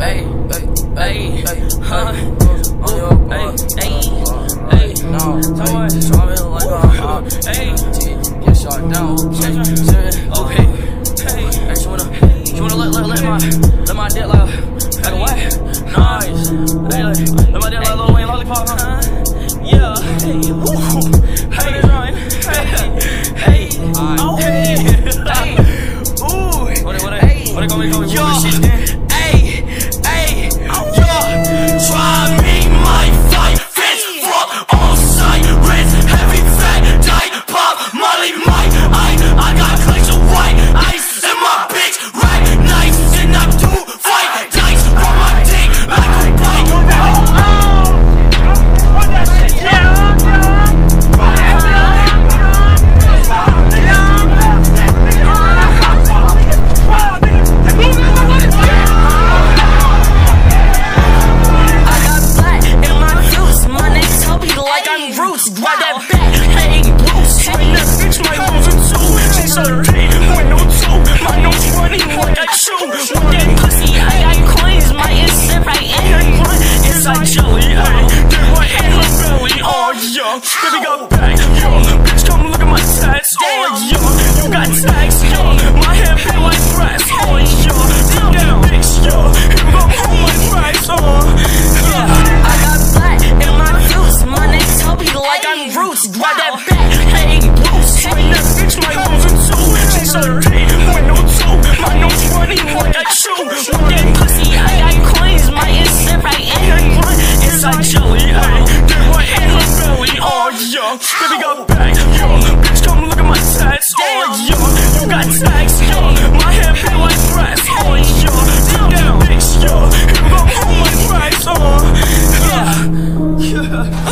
Hey, hey, hey, huh? Hey, hey, hey, no, hey, so I like a hey, get shot down, okay, okay, hey, hey, you wanna, you wanna let, let, let my, let my dick like, like what? Nice, hey, let, let my dick like Lil Wayne lollipop, huh? baby got back, yo. Bitch, come look at my stats, oh yo. You got tags yo. My hair been like grass, oh yo. Deep down, bitch, yo. Here go, my price, oh. Yeah. I got black in my boots. My neck tell me like I'm roots. Grab that back, hey, loose When that bitch, my bones are two She's a day, My nose running like I chew Look that pussy, I got coins. My instant right in her blunt It's like yeah. Baby got back, Young, Bitch, come look at my stats, oh yeah. You got stacks, Young, My hair feel like grass, oh yeah. Look down, bitch, young, Here we go, hold my price, oh yeah. yeah.